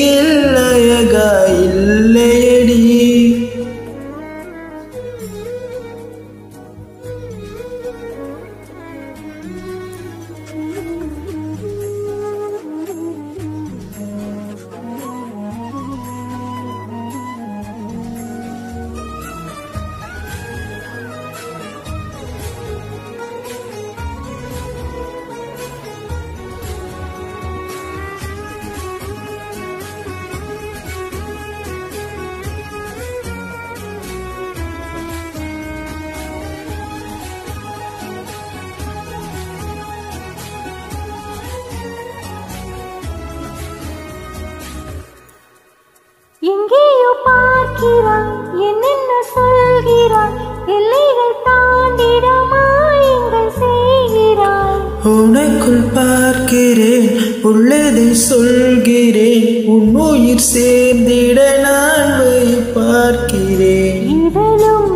ಗೆ எங்கேயோ பார்க்கிறான். என்னென்ன சொல்கிறான்? எல்லைகள் தாண்டிட மாயங்கள் செய்கிறான் உனக்குள் பார்க்கிறேன் உள்ளதை சொல்கிறேன். உன் உயிர் சேர்ந்திட நான் பார்க்கிறேன். இதழும்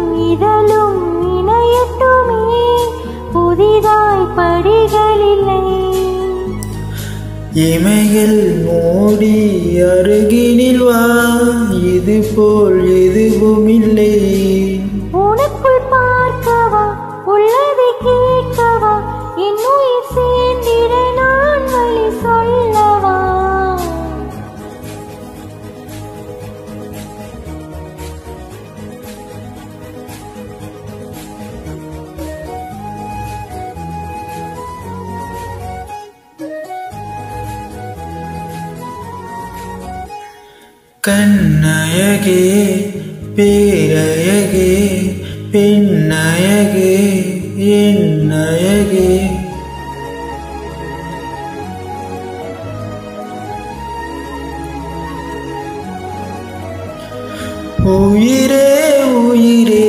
இமைகள் மூடி அருகினில் வா இது போல் எதுவும் இல்லை உனக்குள் கண்ணழகே பேரழகே பெண்ணழகே என் அழகே உயிரே உயிரே